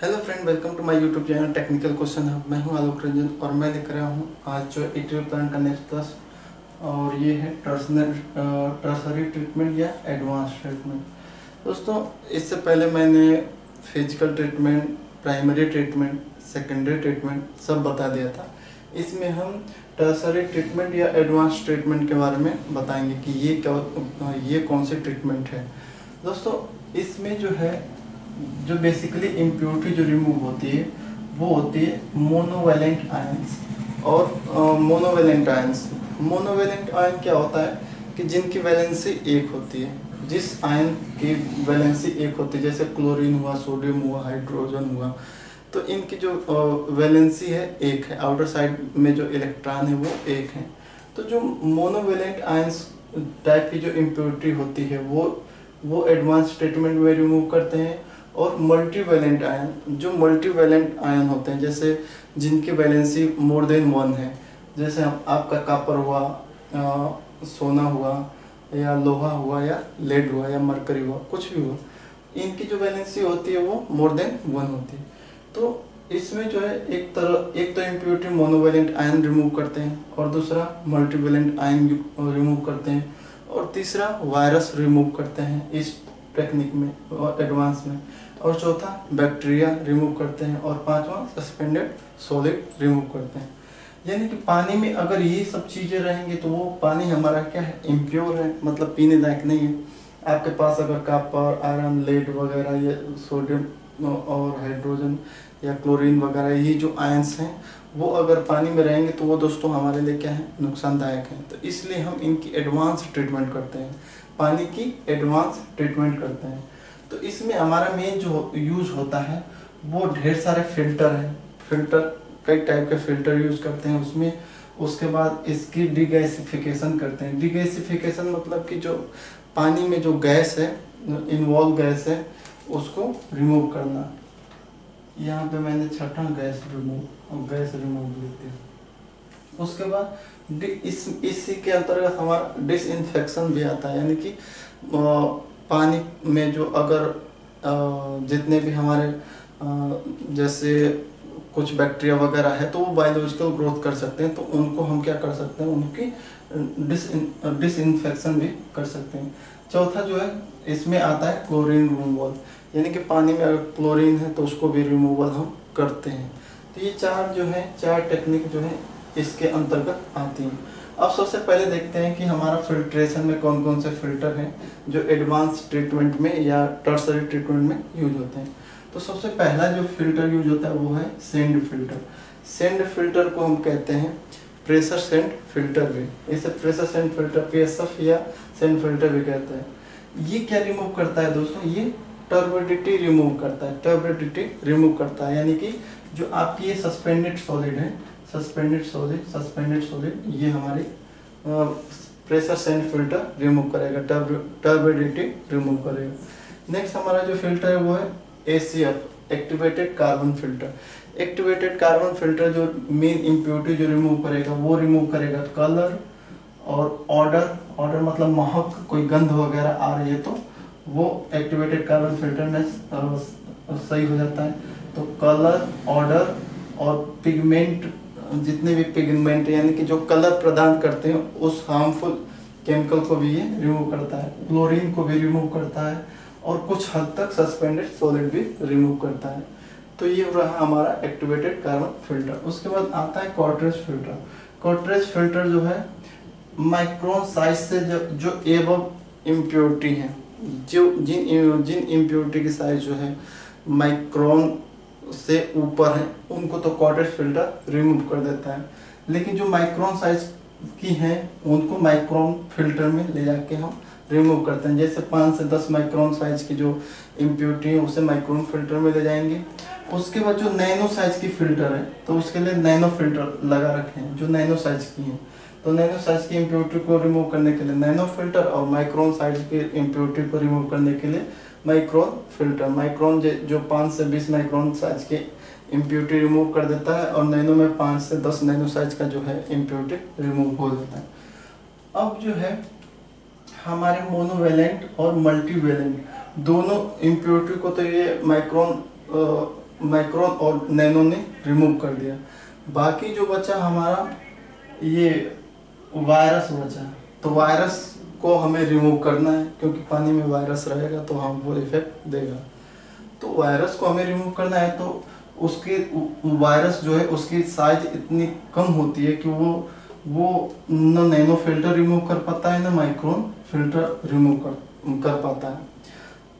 Hello friend welcome to my YouTube channel technical question hub मैं हूँ आलोक रंजन और मैं लेकर आया हूँ आज जो एटीव प्लांट का नेक्स्ट क्लास और ये है टर्सरी ट्रीटमेंट या एडवांस ट्रीटमेंट दोस्तों, इससे पहले मैंने physical treatment primary treatment secondary treatment सब बता दिया था। इसमें हम टर्सरी ट्रीटमेंट या एडवांस ट्रीटमेंट के बारे में बताएँगे कि ये क्या, ये कौन सी ट्रीटमेंट है। दोस्तों, इसमें जो है जो बेसिकली इम्प्योरिटी जो रिमूव होती है, वो होती है मोनोवेलेंट आयंस और मोनोवेलेंट आयंस मोनोवेलेंट आयन क्या होता है कि जिनकी वैलेंसी एक होती है। जिस आयन की वैलेंसी एक होती है, जैसे क्लोरीन हुआ सोडियम हुआ हाइड्रोजन हुआ तो इनकी जो वैलेंसी है, एक है। आउटर साइड में जो इलेक्ट्रॉन है, वो एक है। तो जो मोनोवेलेंट आयंस टाइप की जो इम्प्योरिटी होती है, वो वो एडवांस ट्रीटमेंट में रिमूव करते हैं। और मल्टीवेलेंट आयन जो मल्टीवेलेंट आयन होते हैं जैसे जिनकी वैलेंसी मोर देन वन है। जैसे आपका कापर हुआ आ, सोना हुआ या लोहा हुआ या लेड हुआ या मरकरी हुआ कुछ भी हुआ इनकी जो वैलेंसी होती है वो मोर देन वन होती है। तो इसमें जो है एक तरह एक तो इम्प्योरिटी मोनोवेलेंट आयन रिमूव करते हैं और दूसरा मल्टीवेलेंट आयन रिमूव करते हैं और तीसरा वायरस रिमूव करते हैं इस टेक्निक में और एडवांस में। और चौथा बैक्टीरिया रिमूव करते हैं और पांचवा सस्पेंडेड सॉलिड रिमूव करते हैं। यानी कि पानी में अगर ये सब चीज़ें रहेंगी तो वो पानी हमारा क्या है? इम्प्योर है मतलब पीने लायक नहीं है। आपके पास अगर कापर आयरन लेड वगैरह, या सोडियम और हाइड्रोजन या क्लोरीन वगैरह, ये जो आयंस हैं, वो अगर पानी में रहेंगे तो वो दोस्तों हमारे लिए क्या है? नुकसानदायक है। तो इसलिए हम इनकी एडवांस ट्रीटमेंट करते हैं। पानी की एडवांस ट्रीटमेंट करते हैं। तो इसमें हमारा मेन जो यूज़ होता है, वो ढेर सारे फ़िल्टर है। फ़िल्टर कई टाइप के फ़िल्टर यूज़ करते हैं उसमें। उसके बाद इसकी डिगैसिफिकेशन करते हैं। डिगैसिफिकेशन मतलब कि जो पानी में जो गैस है इन्वॉल्व गैस है, उसको रिमूव करना। यहाँ पे मैंने छठा गैस रिमूव और गैस रिमूव लेते हैं उसके बाद इस, इसी के अंतर्गत हमारा डिसइंफेक्शन भी आता है। यानी कि पानी में जो अगर जितने भी हमारे जैसे कुछ बैक्टीरिया वगैरह है तो वो बायोलॉजिकल ग्रोथ कर सकते हैं तो उनको हम क्या कर सकते हैं, उनकी डिस डिसइंफेक्शन भी कर सकते हैं। चौथा जो है, इसमें आता है क्लोरीन रिमूवल यानी कि पानी में अगर क्लोरीन है तो उसको भी रिमूवल हम करते हैं। तो ये चार जो है, चार टेक्निक जो है, इसके अंतर्गत आती हैं। अब सबसे पहले देखते हैं कि हमारा फिल्ट्रेशन में कौन कौन से फ़िल्टर हैं जो एडवांस ट्रीटमेंट में या टर्सरी ट्रीटमेंट में यूज़ होते हैं। तो सबसे पहला जो फ़िल्टर यूज़ होता है वो है सेंड फ़िल्टर सेंड फ़िल्टर को हम कहते हैं प्रेशर सेंड फ़िल्टर भी। इसे प्रेशर सेंड फ़िल्टर पीएसएफ या सेंड फ़िल्टर भी कहते हैं। ये क्या रिमूव करता है दोस्तों? ये टर्बिडिटी रिमूव करता है टर्बिडिटी रिमूव करता है। यानी कि जो आपकी ये सस्पेंडेड सॉलिड है सस्पेंडेड सॉलिड सस्पेंडेड सॉलिड ये हमारी प्रेशर सेंड फ़िल्टर रिमूव करेगा टर्बिडिटी रिमूव करेगा। नेक्स्ट हमारा जो फ़िल्टर है वो है ACF activated carbon filter activated carbon filter जो मेन इम्प्योरिटी जो रिमूव करेगा, वो रिमूव करेगा कलर और ऑर्डर ऑर्डर मतलब महक, कोई गंध वगैरह आ रही है तो वो एक्टिवेटेड कार्बन फ़िल्टर में सही हो जाता है। तो कलर ऑर्डर और पिगमेंट जितने भी पिगमेंट यानी कि जो कलर प्रदान करते हैं, उस हार्मफुल केमिकल को भी ये रिमूव करता है। क्लोरीन को भी रिमूव करता है और कुछ हद तक सस्पेंडेड सॉलिड भी रिमूव करता है। तो ये रहा हमारा एक्टिवेटेड कार्बन फ़िल्टर उसके बाद आता है कॉर्ट्रेज फ़िल्टर कॉटरेज फ़िल्टर जो है माइक्रोन साइज़ से जो जो एब इम्प्योरिटी है। जो, जिन जिन इम्प्योरिटी की साइज़ जो है माइक्रोन से ऊपर हैं, उनको तो कॉटेज फ़िल्टर रिमूव कर देता है। लेकिन जो माइक्रोन साइज़ की हैं, उनको माइक्रोन फ़िल्टर में ले जाके हम रिमूव करते हैं। जैसे पाँच से दस माइक्रोन साइज़ की जो इम्प्योरिटी है, उसे माइक्रोन फ़िल्टर में ले जाएँगे। उसके बाद जो नैनो साइज़ की फ़िल्टर है तो उसके लिए नैनो फ़िल्टर लगा रखे हैं, जो नैनो साइज़ की हैं। तो नैनो साइज़ की इम्प्योरिटी को रिमूव करने के लिए नैनो फ़िल्टर और माइक्रोन साइज़ की इम्प्योरिटी को रिमूव करने के लिए माइक्रोन फ़िल्टर माइक्रोन जो पाँच से बीस माइक्रोन साइज़ के इम्प्यूटी रिमूव कर देता है और नैनो में पाँच से दस नैनो साइज़ का जो है इम्प्योरिटी रिमूव हो जाता है। अब जो है, हमारे मोनोवेलेंट और मल्टीवेलेंट दोनों इम्प्योरिटी को तो ये माइक्रोन माइक्रोन और नैनो ने रिमूव कर दिया। बाकी जो बचा हमारा, ये वायरस बचा। तो वायरस को हमें रिमूव करना है, क्योंकि पानी में वायरस रहेगा तो हार्मफुल इफ़ेक्ट देगा। तो वायरस को हमें रिमूव करना है तो उसके वायरस जो है, उसकी साइज़ इतनी कम होती है कि वो वो न नैनो फ़िल्टर रिमूव कर पाता है, न माइक्रोन फ़िल्टर रिमूव कर कर पाता है।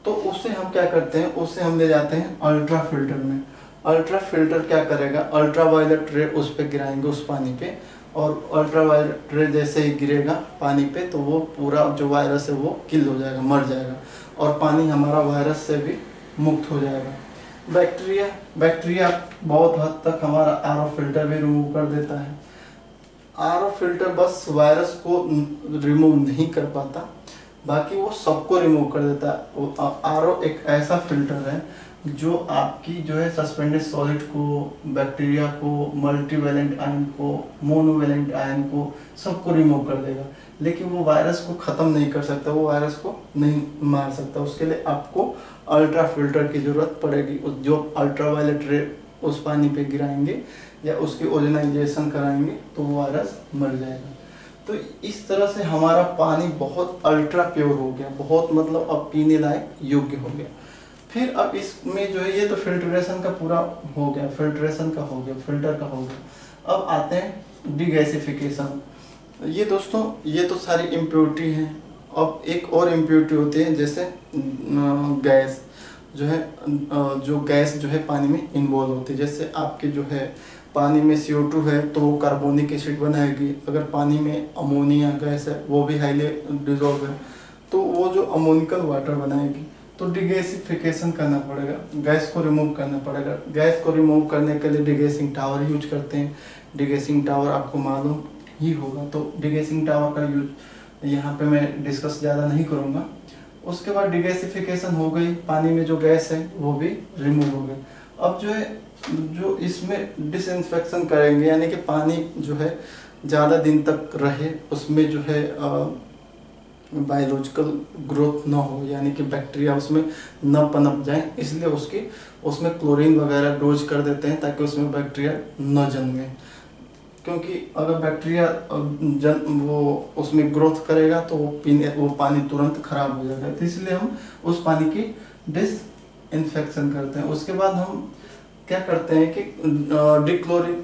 तो उससे हम क्या करते हैं, उससे हम ले जाते हैं अल्ट्रा फ़िल्टर में। अल्ट्रा फ़िल्टर क्या करेगा? अल्ट्रा वायलेट रे उस पर गिराएँगे उस पानी पे। और अल्ट्रा वायलेट रे जैसे ही गिरेगा पानी पे तो वो पूरा जो वायरस है वो किल हो जाएगा, मर जाएगा। और पानी हमारा वायरस से भी मुक्त हो जाएगा। बैक्टीरिया बैक्टीरिया बहुत हद तक हमारा आरओ फ़िल्टर भी रिमूव कर देता है। आरओ फ़िल्टर बस वायरस को रिमूव नहीं कर पाता, बाकी वो सबको रिमूव कर देता है। आर एक ऐसा फ़िल्टर है जो आपकी जो है सस्पेंडेड सॉलिड को बैक्टीरिया को मल्टीवेलेंट आयन को मोनोवेलेंट आयन को सबको रिमूव कर देगा। लेकिन वो वायरस को ख़त्म नहीं कर सकता, वो वायरस को नहीं मार सकता। उसके लिए आपको अल्ट्रा फ़िल्टर की ज़रूरत पड़ेगी। जो अल्ट्रा वायलेट रे उस पानी पे गिराएँगे या उसकी ओजनाइजेशन कराएँगे तो वो वायरस मर जाएगा। तो इस तरह से हमारा पानी बहुत अल्ट्रा प्योर हो गया। बहुत मतलब अब पीने लायक योग्य हो गया। फिर अब इसमें जो है, ये तो फिल्ट्रेशन का पूरा हो गया फिल्ट्रेशन का हो गया फ़िल्टर का हो गया। अब आते हैं डिगैसिफिकेशन ये दोस्तों, ये तो सारी इम्प्योरिटी हैं। अब एक और इम्प्योरिटी होती है, जैसे गैस। जो है जो गैस जो है, पानी में इन्वॉल्व होती है। जैसे आपके जो है, पानी में सी है तो वो कार्बोनिक एसिड बनाएगी। अगर पानी में अमोनिया गैस है, वो भी हाईली डिजॉल्व है। तो वो जो अमोनिकल वाटर बनाएगी। तो डिगेसिफिकेशन करना पड़ेगा, गैस को रिमूव करना पड़ेगा। गैस को रिमूव करने के लिए डिगेसिंग टावर यूज़ करते हैं। डिगेसिंग टावर आपको मालूम ही होगा। तो डिगेसिंग टावर का यूज़ यहाँ पे मैं डिस्कस ज़्यादा नहीं करूँगा। उसके बाद डिगेसिफिकेशन हो गई, पानी में जो गैस है, वो भी रिमूव हो गई अब जो है, जो इसमें डिसइंफेक्शन करेंगे, यानी कि पानी जो है, ज़्यादा दिन तक रहे, उसमें जो है बायोलॉजिकल ग्रोथ ना हो, यानी कि बैक्टीरिया उसमें न पनप जाए, इसलिए उसकी, उसमें क्लोरीन वगैरह डोज कर देते हैं ताकि उसमें बैक्टीरिया न जन्मे। क्योंकि अगर बैक्टीरिया जन, वो उसमें ग्रोथ करेगा तो वो पीने, वो पानी तुरंत खराब हो जाएगा। तो इसलिए हम उस पानी की डिस इन्फेक्शन करते हैं। उसके बाद हम क्या करते हैं कि डिक्लोरिन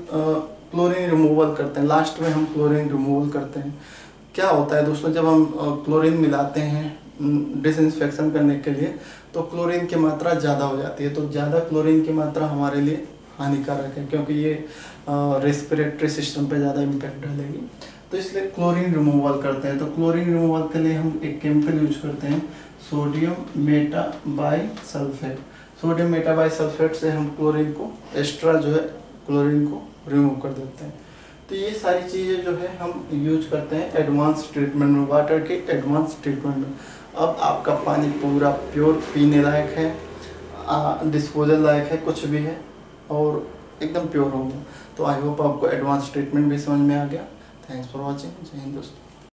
क्लोरीन रिमूवल करते हैं। लास्ट में हम क्लोरीन रिमूवल करते हैं। क्या होता है दोस्तों, जब हम क्लोरीन मिलाते हैं डिसइंफेक्शन करने के लिए तो क्लोरीन की मात्रा ज़्यादा हो जाती है। तो ज़्यादा क्लोरीन की मात्रा हमारे लिए हानिकारक है, क्योंकि ये रेस्पिरेटरी सिस्टम पे ज़्यादा इम्पैक्ट डालेगी। तो इसलिए क्लोरीन रिमूवल करते हैं। तो क्लोरीन रिमूवल के लिए हम एक केमिकल यूज़ करते हैं sodium meta bi sulphate sodium meta bi sulphate से हम क्लोरीन को एक्स्ट्रा जो है क्लोरीन को रिमूव कर देते हैं। तो ये सारी चीज़ें जो है हम यूज़ करते हैं एडवांस ट्रीटमेंट में वाटर के एडवांस ट्रीटमेंट में। अब आपका पानी पूरा प्योर पीने लायक है डिस्पोजल लायक है, कुछ भी है, और एकदम प्योर होगा। तो आई होप आपको एडवांस ट्रीटमेंट भी समझ में आ गया। थैंक्स फॉर वॉचिंग जय हिंद दोस्तों।